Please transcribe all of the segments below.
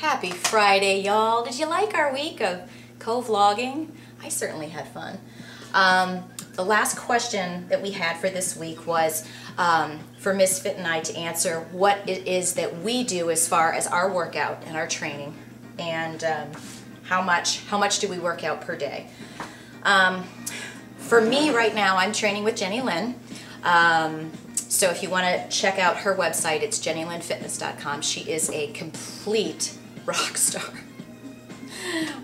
Happy Friday, y'all. Did you like our week of co-vlogging? I certainly had fun. Um, the last question that we had for this week was um, for MizFit and I to answer what it is that we do as far as our workout and our training and um, how much how much do we work out per day. Um, for me right now, I'm training with Jenny Lynn. Um, so if you want to check out her website, it's jennylynnfitness.com. She is a complete rock star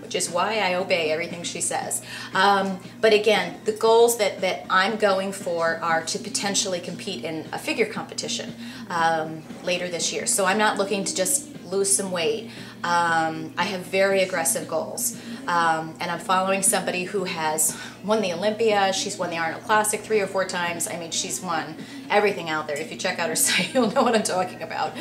which is why I obey everything she says. Um, but again, the goals that, that I'm going for are to potentially compete in a figure competition um, later this year. So I'm not looking to just lose some weight. Um, I have very aggressive goals. Um, and I'm following somebody who has won the Olympia, she's won the Arnold Classic three or four times. I mean, she's won everything out there. If you check out her site, you'll know what I'm talking about.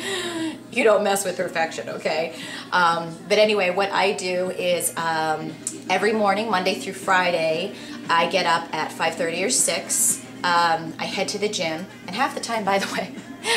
You don't mess with perfection, okay? Um, but anyway, what I do is um, every morning, Monday through Friday, I get up at 5.30 or 6. Um, I head to the gym, and half the time, by the way,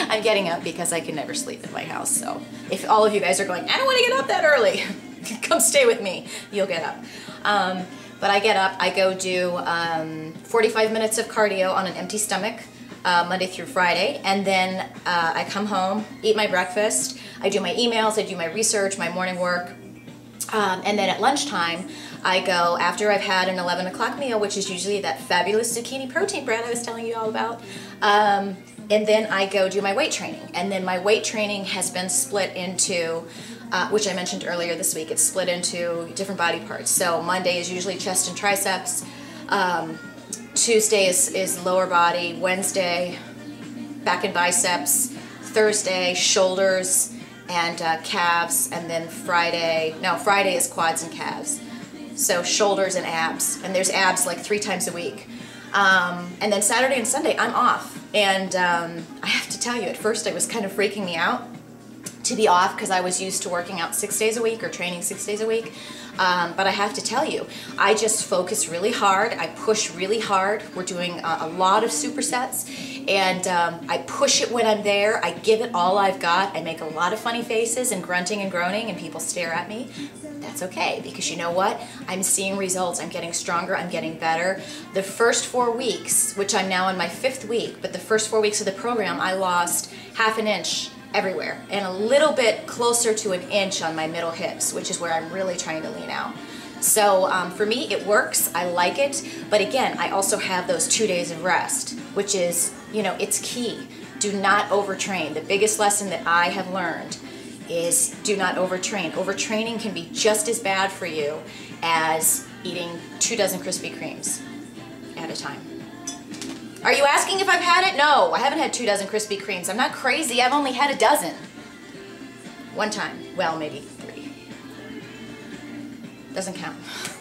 I'm getting up because I can never sleep in my house. So if all of you guys are going, I don't want to get up that early, come stay with me. You'll get up. Um, but I get up, I go do um, 45 minutes of cardio on an empty stomach. Uh, Monday through Friday, and then uh, I come home, eat my breakfast, I do my emails, I do my research, my morning work, um, and then at lunchtime, I go, after I've had an 11 o'clock meal, which is usually that fabulous zucchini protein bread I was telling you all about, um, and then I go do my weight training. And then my weight training has been split into, uh, which I mentioned earlier this week, it's split into different body parts. So Monday is usually chest and triceps, um, Tuesday is, is lower body, Wednesday back and biceps, Thursday shoulders and uh, calves, and then Friday, no, Friday is quads and calves. So shoulders and abs, and there's abs like three times a week. Um, and then Saturday and Sunday, I'm off. And um, I have to tell you, at first it was kind of freaking me out to be off because I was used to working out six days a week or training six days a week. Um, but I have to tell you, I just focus really hard. I push really hard. We're doing a, a lot of supersets, and um, I push it when I'm there. I give it all I've got. I make a lot of funny faces and grunting and groaning, and people stare at me. That's okay because you know what? I'm seeing results. I'm getting stronger. I'm getting better. The first four weeks, which I'm now in my fifth week, but the first four weeks of the program, I lost half an inch everywhere and a little bit closer to an inch on my middle hips, which is where I'm really trying to lean out. So um, for me, it works. I like it. But again, I also have those two days of rest, which is, you know, it's key. Do not overtrain. The biggest lesson that I have learned is do not overtrain. Overtraining can be just as bad for you as eating two dozen Krispy Kremes at a time. Are you asking if I've had it? No, I haven't had two dozen Krispy Kremes. I'm not crazy. I've only had a dozen. One time. Well, maybe three. Doesn't count.